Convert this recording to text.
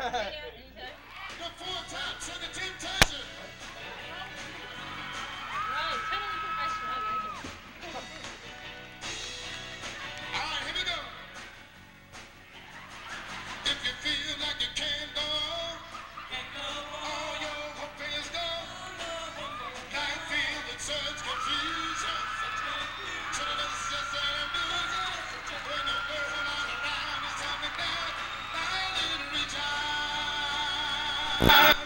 yeah. Ah!